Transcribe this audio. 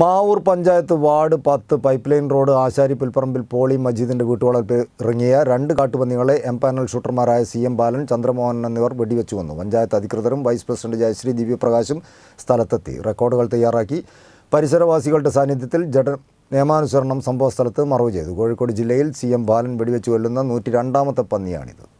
Mavoor panchayat ward പത്ത് pipe line road ആശാരി പുൽപ്പറമ്പിൽ പോളി മജീദിന്റെ വീട്ടുവളപ്പിൽ ഇറങ്ങിയ രണ്ട് കാട്ടുപന്നികളെ എം പാനൽ ഷൂട്ടർമാരായ സി എം ബാലൻ ചന്ദ്രമോഹൻ എന്നിവർ വെടിവെച്ചു വന്നു. പഞ്ചായത്ത് അധികൃതരും വൈസ് പ്രസിഡന്റ് ജയശ്രീ ദിവ്യപ്രകാശും സ്ഥലത്തെത്തി. റെക്കോർഡുകൾ തയ്യാറാക്കി. പരിസരവാസികളുടെ സാന്നിധ്യത്തിൽ ജഡ നിയമാനുസരണം സംഭവസ്ഥലത്ത് മറവ് ചെയ്തു. കോഴിക്കോട് ജില്ലയിൽ സി എം ബാലൻ വെടിവെച്ചു കൊല്ലുന്ന നൂറ്റി രണ്ടാമത്തെ പന്നിയാണിത്.